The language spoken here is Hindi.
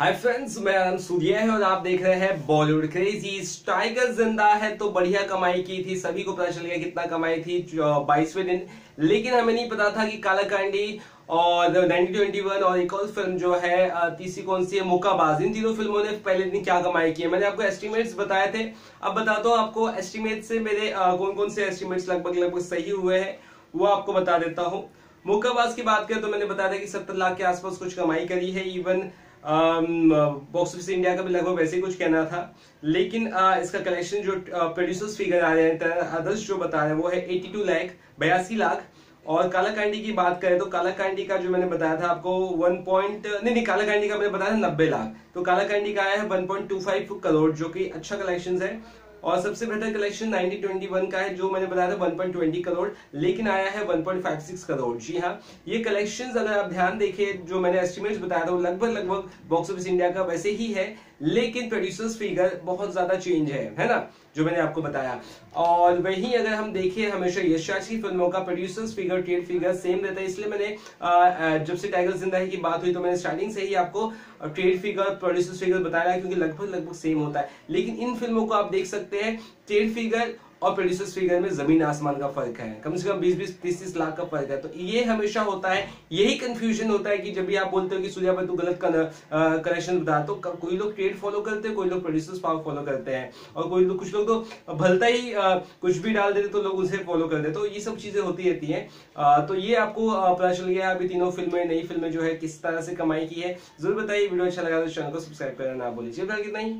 हाय फ्रेंड्स मैं सूर्य है और आप देख रहे हैं बॉलीवुड क्रेजी टाइगर ज़िंदा है तो बढ़िया कमाई की थी। सभी को पता चल गया कितना कमाई थी बाईसवें दिन। लेकिन हमें नहीं पता था कि काला कांडी और 1921 और एक और फ़िल्म जो है तीसरी कौन सी है? मुकाबाज इन तीनों फ़िल्मों ने पहले दिन क्या कमाई की है? मैंने आपको एस्टिमेट्स बताए थे। अब बताता हूँ आपको एस्टिमेट से मेरे कौन कौन से एस्टिमेट्स लगभग लगभग सही हुए हैं, वो आपको बता देता हूँ। मुक्काबाज की बात करें तो मैंने बताया था कि सत्तर लाख के आसपास कुछ कमाई करी है। इवन बॉक्स ऑफ़िस इंडिया का भी लगभग वैसे ही कुछ कहना था। लेकिन आ, इसका कलेक्शन जो प्रोड्यूसर्स फिगर आ रहे हैं अदर्स जो बता रहे हैं वो है एटी टू लैख बयासी लाख। और काला कांडी की बात करें तो काला कांडी का जो मैंने बताया था आपको वन पॉइंट नहीं नहीं काला कांडी का मैंने बताया था नब्बे लाख। तो काला कांडी का आया है one point two five crore जो कि अच्छा कलेक्शन है। और सबसे बेहतर कलेक्शन 1921 का है, जो मैंने बताया था 1.20 करोड़, लेकिन आया है 1.56 करोड़। जी हाँ ये कलेक्शंस अगर आप ध्यान देखें, जो मैंने एस्टिमेट्स बताया था, वो लगभग लगभग बॉक्स ऑफ़िस इंडिया का वैसे ही है, लेकिन प्रोड्यूसर्स फिगर बहुत ज़्यादा चेंज है है ना, जो मैंने आपको बताया। और वही अगर हम देखें, हमेशा यशाच की फ़िल्मों का producers figure trade figure same रहता है, इसलिए मैंने जब से टाइगर ज़िंदा की बात हुई तो मैंने स्टार्टिंग से ही आपको ट्रेड फिगर प्रोड्यूसर्स फिगर बताया, क्योंकि लगभग लगभग सेम होता है। लेकिन इन फ़िल्मों को आप देख सकते हैं ट्रेड फिगर और प्रोड्यूसर्स फिगर में ज़मीन आसमान का फ़र्क है। कम से कम 20-20 तीस लाख का फ़र्क है। तो ये हमेशा होता है यही कंफ्यूजन होता है कि जब भी आप बोलते हो कि सूर्या पर तू गलत कनेक्शन बता तो कोई लोग ट्रेड फॉलो करते हैं कोई लोग प्रोड्यूसर्स पावर फॉलो करते हैं। और कोई लोग कुछ लोग तो भलता ही आ, कुछ भी डाल देते तो लोग उसे फॉलो कर देते तो ये सब चीज़ें होती रहती है। तो ये आपको पता चल गया अभी तीनों फ़िल्में नई फ़िल्में जो है किस तरह से कमाई की है। ज़रूर बताइए वीडियो अच्छा लगा तो चैनल को सब्सक्राइब करना ना बोलिए कितना ही।